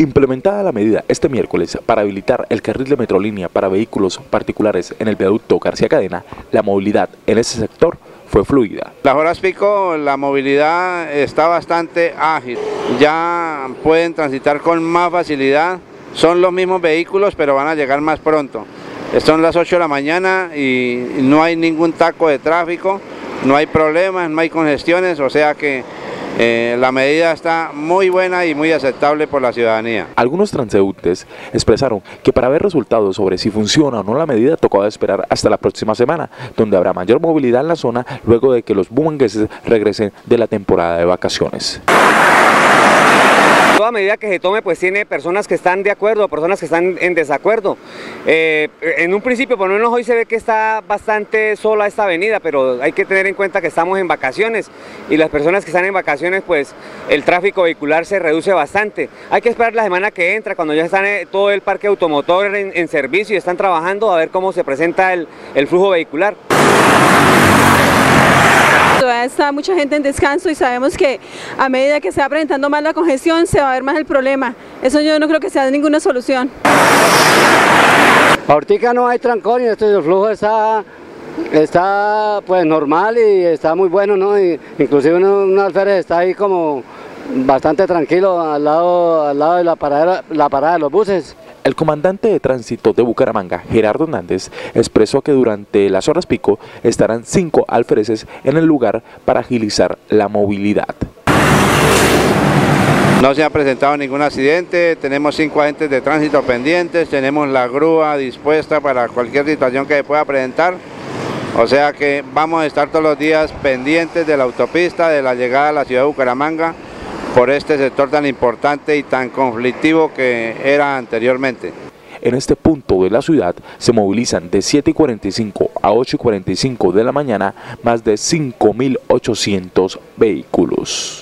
Implementada la medida este miércoles para habilitar el carril de Metrolínea para vehículos particulares en el viaducto García Cadena, la movilidad en ese sector fue fluida. Las horas pico la movilidad está bastante ágil, ya pueden transitar con más facilidad, son los mismos vehículos pero van a llegar más pronto. Son las 8 de la mañana y no hay ningún taco de tráfico, no hay problemas, no hay congestiones, o sea que eh, la medida está muy buena y muy aceptable por la ciudadanía. Algunos transeúntes expresaron que para ver resultados sobre si funciona o no la medida tocaba esperar hasta la próxima semana, donde habrá mayor movilidad en la zona luego de que los bumangueses regresen de la temporada de vacaciones toda medida que se tome pues tiene personas que están de acuerdo, personas que están en desacuerdo. Eh, en un principio, por lo menos hoy se ve que está bastante sola esta avenida, pero hay que tener en cuenta que estamos en vacaciones y las personas que están en vacaciones pues el tráfico vehicular se reduce bastante. Hay que esperar la semana que entra, cuando ya están eh, todo el parque automotor en, servicio y están trabajando a ver cómo se presenta el, el flujo vehicular. Está mucha gente en descanso y sabemos que a medida que se va presentando más la congestión se va a ver más el problema. Eso yo no creo que sea ninguna solución. Ahorita no hay trancón y este el flujo está está pues normal y está muy bueno, ¿no? inclusive un alférez está ahí como bastante tranquilo al lado, al lado de la parada, la parada de los buses. El comandante de tránsito de Bucaramanga, Gerardo Hernández, expresó que durante las horas pico estarán cinco alféreces en el lugar para agilizar la movilidad. No se ha presentado ningún accidente, tenemos cinco agentes de tránsito pendientes, tenemos la grúa dispuesta para cualquier situación que se pueda presentar. O sea que vamos a estar todos los días pendientes de la autopista, de la llegada a la ciudad de Bucaramanga, por este sector tan importante y tan conflictivo que era anteriormente. En este punto de la ciudad se movilizan de 7 y 45 a 8 y 45 de la mañana más de 5.800 vehículos.